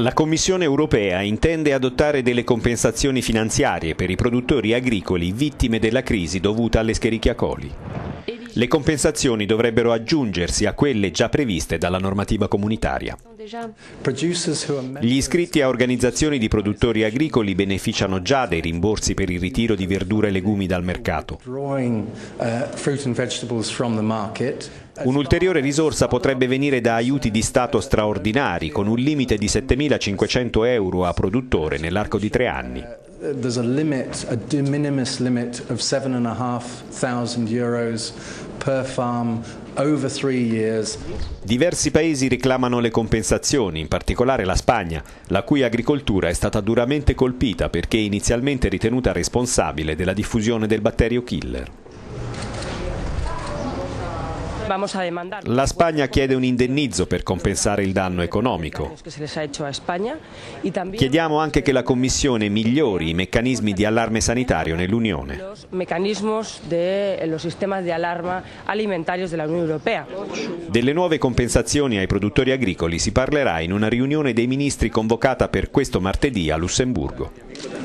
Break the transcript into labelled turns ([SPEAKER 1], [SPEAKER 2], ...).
[SPEAKER 1] La Commissione europea intende adottare delle compensazioni finanziarie per i produttori agricoli vittime della crisi dovuta alle scherichiacoli. Le compensazioni dovrebbero aggiungersi a quelle già previste dalla normativa comunitaria. Gli iscritti a organizzazioni di produttori agricoli beneficiano già dei rimborsi per il ritiro di verdure e legumi dal mercato. Un'ulteriore risorsa potrebbe venire da aiuti di Stato straordinari con un limite di 7.500 euro a produttore nell'arco di tre anni. There's a limit, a de minimis limit of 7.500 euros per farm over three years. Diversi paesi reclamano le compensazioni, in particolare la Spagna, la cui agricoltura è stata duramente colpita perché inizialmente ritenuta responsabile della diffusione del batterio killer. La Spagna chiede un indennizzo per compensare il danno economico. Chiediamo anche che la Commissione migliori i meccanismi di allarme sanitario nell'Unione. Delle nuove compensazioni ai produttori agricoli si parlerà in una riunione dei ministri convocata per questo martedì a Lussemburgo.